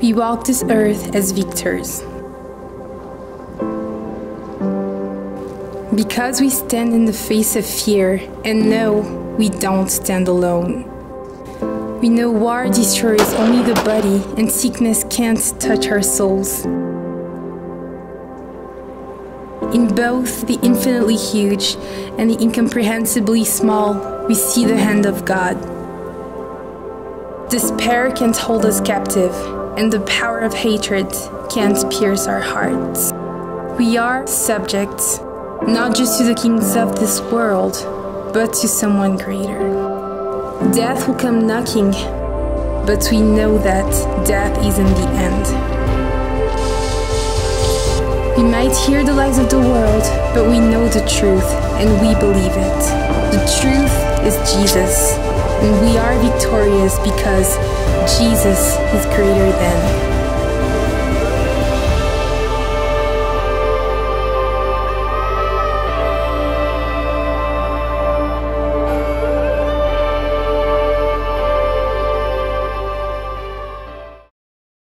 We walk this earth as victors. Because we stand in the face of fear and know we don't stand alone. We know war destroys only the body and sickness can't touch our souls. In both the infinitely huge and the incomprehensibly small, we see the hand of God. Despair can't hold us captive, and the power of hatred can't pierce our hearts. We are subjects, not just to the kings of this world, but to someone greater. Death will come knocking, but we know that death isn't the end. We might hear the lies of the world, but we know the truth and we believe it. The truth is Jesus, we are victorious because Jesus is greater than.